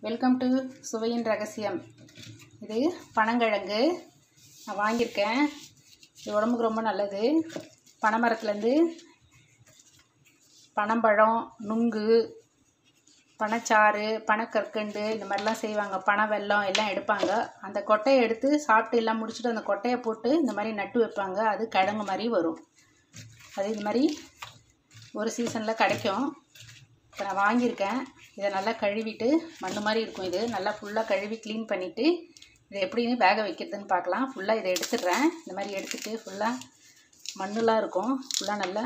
Welcome to சுவையின் ரகசியம். இது பனங்கிழங்கு. நான் வாங்கியிருக்கேன். இது உடம்புக்கு ரொம்ப நல்லது. பனைமரத்துலேருந்து பனம்பழம் நுங்கு பனச்சாறு பனக்கற்கண்டு இந்த மாதிரிலாம் செய்வாங்க. பனை வெல்லம் எல்லாம் எடுப்பாங்க. அந்த கொட்டையை எடுத்து சாப்பிட்டு எல்லாம் முடிச்சுட்டு அந்த கொட்டையை போட்டு இந்த மாதிரி நட்டு வைப்பாங்க. அது கிழங்கு மாதிரி வரும். அது இந்த மாதிரி ஒரு சீசனில் கிடைக்கும். இப்போ நான் வாங்கியிருக்கேன். இதை நல்லா கழுவிட்டு மண் மாதிரி இருக்கும் இது. நல்லா ஃபுல்லாக கழுவி க்ளீன் பண்ணிவிட்டு இதை எப்படின்னு வேக வைக்கிறதுன்னு பார்க்கலாம். ஃபுல்லாக இதை எடுத்துடுறேன். இந்த மாதிரி எடுத்துகிட்டு ஃபுல்லாக மண்ணெலாம் இருக்கும். ஃபுல்லாக நல்லா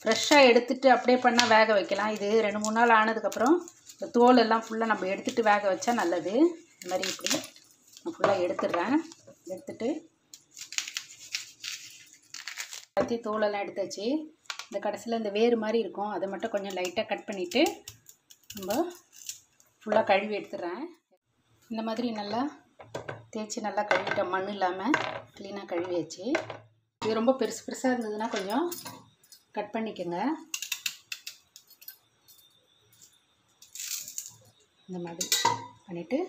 ஃப்ரெஷ்ஷாக எடுத்துகிட்டு அப்படியே பண்ணால் வேக வைக்கலாம். இது ரெண்டு மூணு நாள் ஆனதுக்கப்புறம் இந்த தோல் எல்லாம் ஃபுல்லாக நம்ம எடுத்துகிட்டு வேக வச்சா நல்லது. இந்த மாதிரி இப்படி நான் ஃபுல்லாக எடுத்துடுறேன். எடுத்துகிட்டு பற்றி தோலெல்லாம் எடுத்தாச்சு. இந்த கடைசியில் இந்த வேறு மாதிரி இருக்கும். அதை மட்டும் கொஞ்சம் லைட்டாக கட் பண்ணிவிட்டு நம்ம ஃபுல்லாக கழுவி எடுத்துடுறேன். இந்த மாதிரி நல்லா தேய்ச்சி நல்லா கழுவிட்டோம். மண் இல்லாமல் க்ளீனாக கழுவியாச்சு. இது ரொம்ப பெருசு பெருசாக இருந்ததுன்னா கொஞ்சம் கட் பண்ணிக்கோங்க. இந்த மாதிரி பண்ணிவிட்டு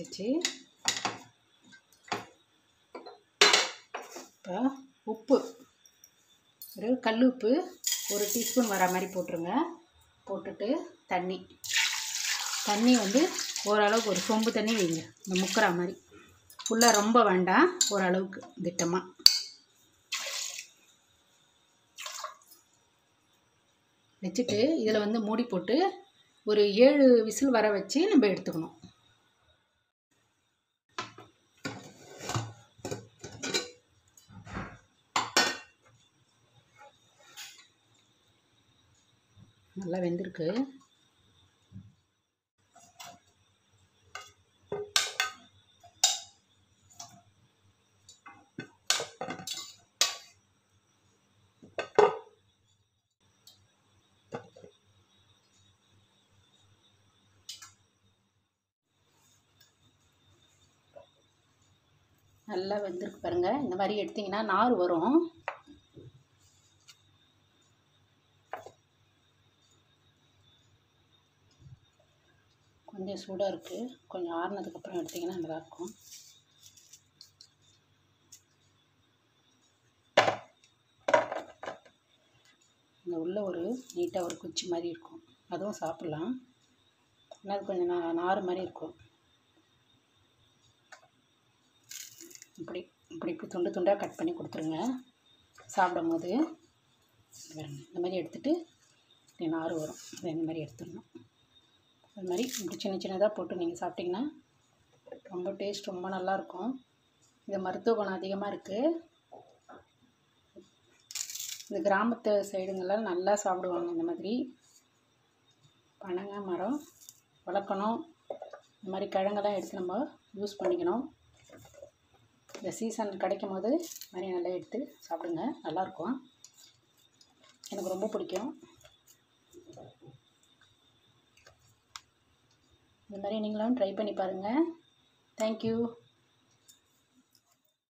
வச்சாச்சு இப்போ உப்பு ஒரு கல் உப்பு ஒரு டீஸ்பூன் வர மாதிரி போட்டுருங்க. போட்டுட்டு தண்ணி தண்ணி வந்து ஓரளவுக்கு ஒரு சொம்பு தண்ணி வைங்க. இந்த முக்கிற மாதிரி. ஃபுல்லாக ரொம்ப வேண்டாம் ஓரளவுக்கு திட்டமாக வச்சுட்டு இதில் வந்து மூடி போட்டு ஒரு ஏழு விசில் வர வச்சு நம்ம எடுத்துக்கணும். நல்லா வெந்திருக்கு. நல்லா வெந்திருக்கு பாருங்கள் இந்த மாதிரி எடுத்திங்கன்னா நார் வரும். கொஞ்சம் சூடாக இருக்குது கொஞ்சம் ஆறுனதுக்கப்புறம் எடுத்திங்கன்னா நல்லாயிருக்கும் இந்த உள்ள ஒரு நீட்டாக ஒரு குச்சி மாதிரி இருக்கும். அதுவும் சாப்பிட்லாம். ஆனால் அது கொஞ்சம் நா நார் மாதிரி இருக்கும். இப்படி இப்படி இப்படி துண்டு துண்டாக கட் பண்ணி கொடுத்துருங்க. சாப்பிடும் போது இந்த மாதிரி எடுத்துகிட்டு நார் வரும். இந்த மாதிரி எடுத்துடணும். அது மாதிரி இப்படி சின்ன சின்னதாக போட்டு நீங்கள் சாப்பிட்டிங்கன்னா ரொம்ப டேஸ்ட் ரொம்ப நல்லாயிருக்கும். இது மருத்துவ குணம் அதிகமாக இருக்குது இந்த கிராமத்து சைடுங்கள்லாம் நல்லா சாப்பிடுவாங்க இந்த மாதிரி. பனங்க மரம் வளர்க்கணும். இந்த மாதிரி கிழங்கெல்லாம் எடுத்து நம்ம யூஸ் பண்ணிக்கணும். இந்த சீசன் கிடைக்கும் போது மாதிரி நல்லா எடுத்து சாப்பிடுங்க. நல்லாயிருக்கும். எனக்கு ரொம்ப பிடிக்கும். இந்த மாதிரி நீங்களும் ட்ரை பண்ணி பாருங்கள் தேங்க்யூ